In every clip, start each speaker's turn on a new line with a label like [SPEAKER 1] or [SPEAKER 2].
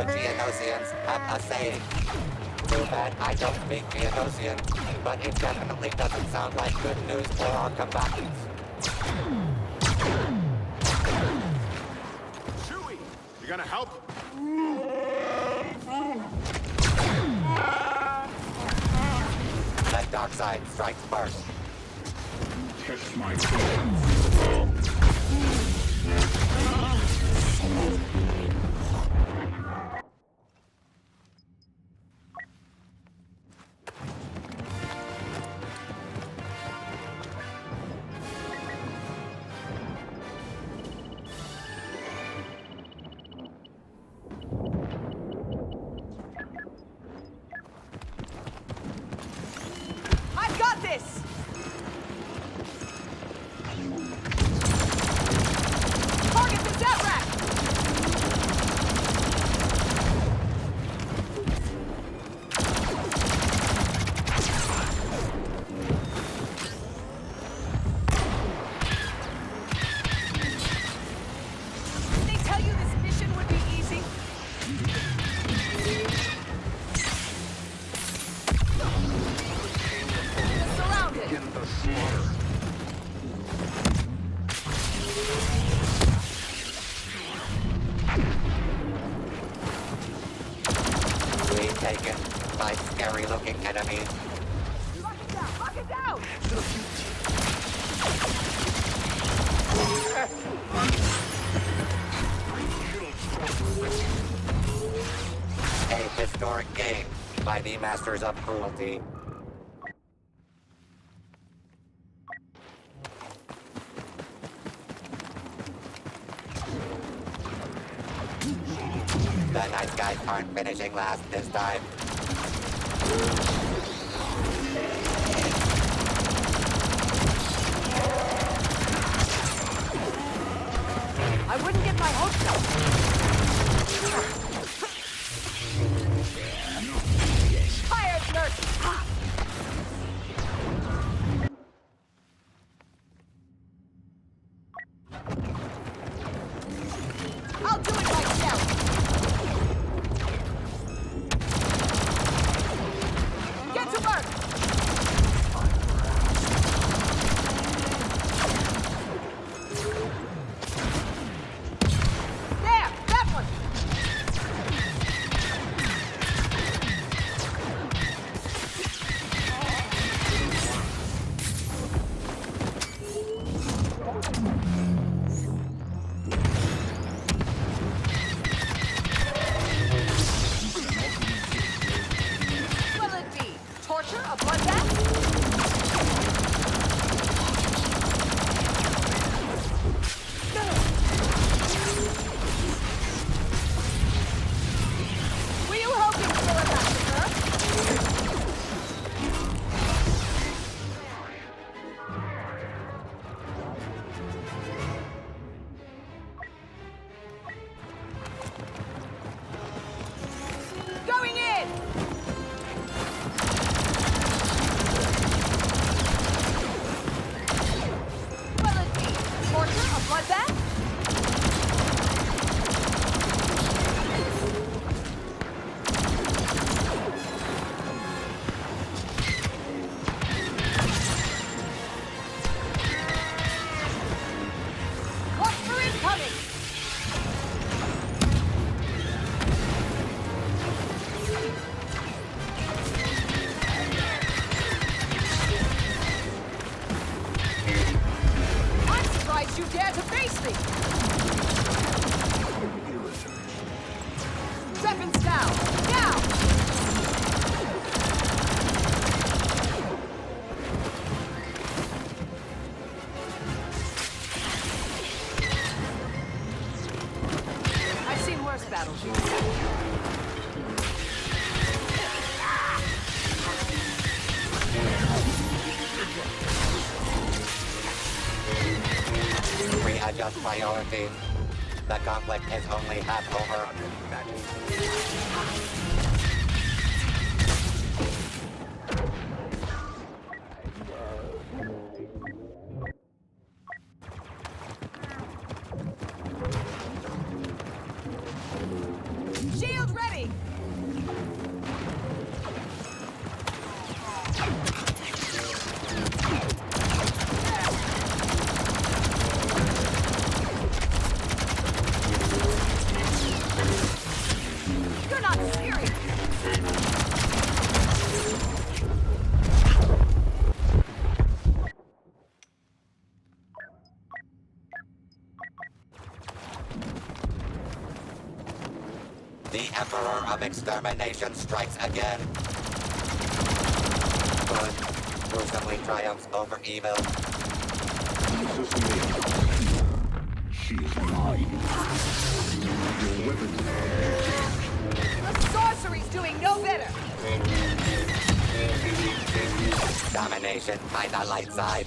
[SPEAKER 1] The Geonosians have a saying. Too bad I don't speak Geonosian, but it definitely doesn't sound like good news for our combatants.
[SPEAKER 2] Chewie, you gonna help?
[SPEAKER 1] Let dark side strike first.
[SPEAKER 3] Test my Begin the slaughter.
[SPEAKER 1] Taken by scary looking enemies.
[SPEAKER 4] Lock it down! Lock it down!
[SPEAKER 1] A historic game by the Masters of Cruelty. The nice guys aren't finishing last this time.
[SPEAKER 4] I wouldn't get my hopes up.
[SPEAKER 1] Readjust priorities. The conflict is only half over. Of Extermination strikes again. Good gruesomely triumphs over evil.
[SPEAKER 3] Princess Leia. She is mine. Your weapons
[SPEAKER 4] The sorcery's doing no better!
[SPEAKER 1] Domination by the light side.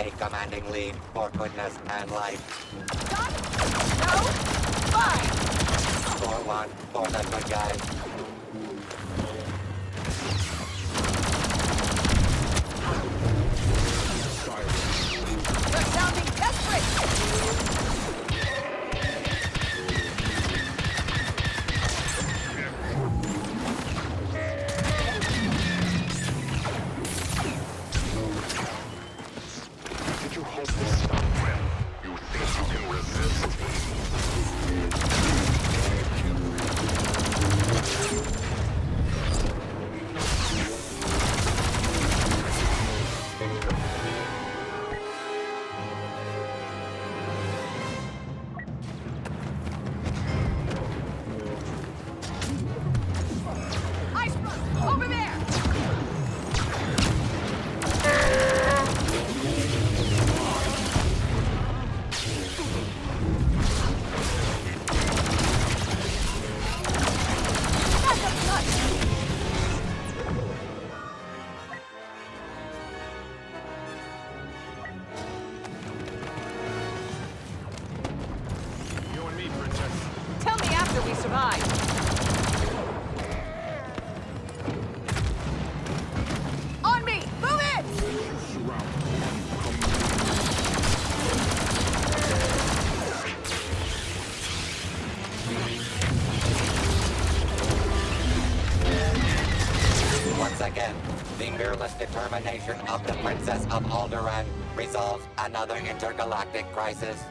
[SPEAKER 1] A commanding lead for goodness and life.
[SPEAKER 4] Done? No? Fine!
[SPEAKER 1] Score one for the good guys. Determination of the Princess of Alderaan resolves another intergalactic crisis.